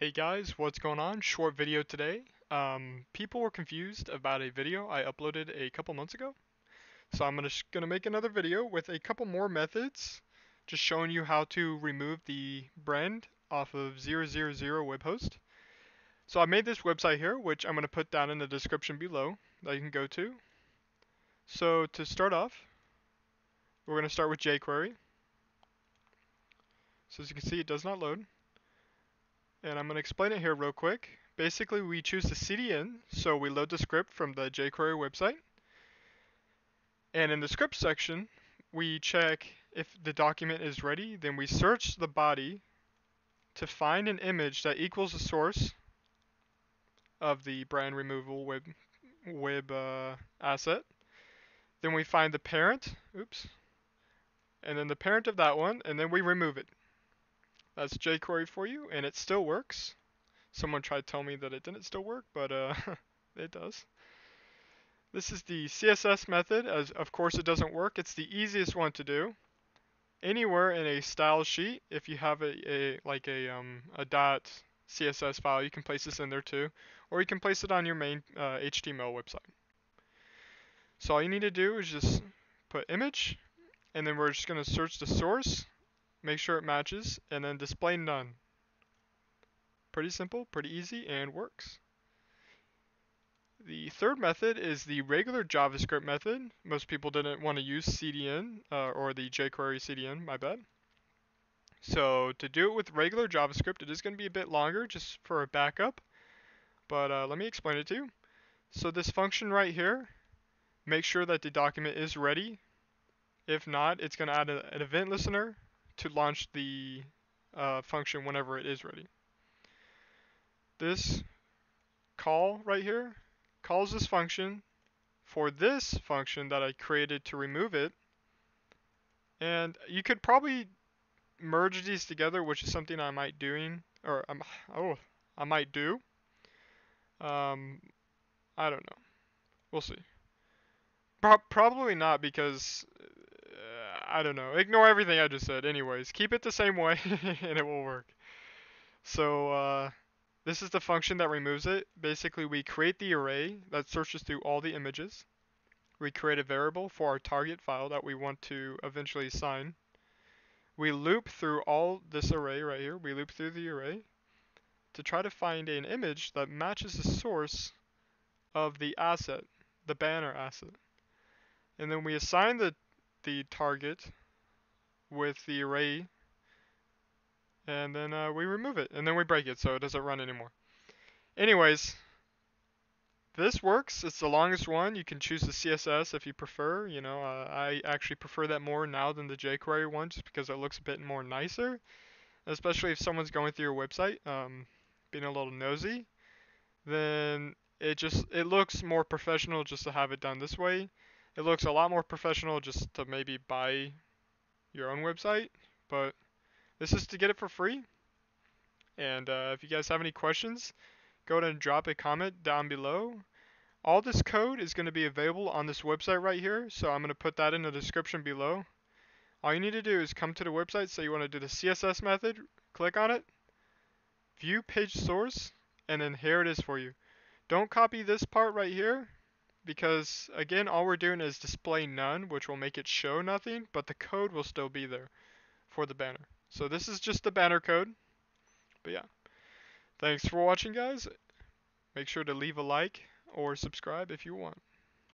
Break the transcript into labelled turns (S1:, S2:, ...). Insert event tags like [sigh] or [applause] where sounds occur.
S1: Hey guys, what's going on? Short video today. Um, people were confused about a video I uploaded a couple months ago. So I'm gonna, gonna make another video with a couple more methods, just showing you how to remove the brand off of 000 web host. So I made this website here, which I'm gonna put down in the description below that you can go to. So to start off, we're gonna start with jQuery. So as you can see, it does not load and I'm going to explain it here real quick. Basically, we choose the CDN, so we load the script from the jQuery website. And in the script section, we check if the document is ready, then we search the body to find an image that equals the source of the brand removal web, web uh, asset. Then we find the parent, oops, and then the parent of that one, and then we remove it. That's jQuery for you, and it still works. Someone tried to tell me that it didn't still work, but uh, [laughs] it does. This is the CSS method, as of course it doesn't work. It's the easiest one to do. Anywhere in a style sheet, if you have a, a like a um, a dot CSS file, you can place this in there too, or you can place it on your main uh, HTML website. So all you need to do is just put image, and then we're just going to search the source make sure it matches, and then display none. Pretty simple, pretty easy, and works. The third method is the regular JavaScript method. Most people didn't want to use CDN, uh, or the jQuery CDN, my bad. So to do it with regular JavaScript, it is going to be a bit longer just for a backup. But uh, let me explain it to you. So this function right here, make sure that the document is ready. If not, it's going to add a, an event listener to launch the uh, function whenever it is ready. This call right here calls this function for this function that I created to remove it. And you could probably merge these together, which is something I might doing, or um, [sighs] oh, I might do. Um, I don't know. We'll see. Pro probably not because I don't know. Ignore everything I just said. Anyways, keep it the same way [laughs] and it will work. So uh, this is the function that removes it. Basically, we create the array that searches through all the images. We create a variable for our target file that we want to eventually assign. We loop through all this array right here. We loop through the array to try to find an image that matches the source of the asset, the banner asset. And then we assign the the target with the array and then uh, we remove it and then we break it so it doesn't run anymore. Anyways, this works. It's the longest one. You can choose the CSS if you prefer. You know, uh, I actually prefer that more now than the jQuery one just because it looks a bit more nicer, especially if someone's going through your website, um, being a little nosy. Then it just it looks more professional just to have it done this way. It looks a lot more professional just to maybe buy your own website, but this is to get it for free. And uh, if you guys have any questions, go ahead and drop a comment down below. All this code is going to be available on this website right here, so I'm going to put that in the description below. All you need to do is come to the website, say you want to do the CSS method, click on it, view page source, and then here it is for you. Don't copy this part right here because again all we're doing is display none which will make it show nothing but the code will still be there for the banner. So this is just the banner code. But yeah. Thanks for watching guys. Make sure to leave a like or subscribe if you want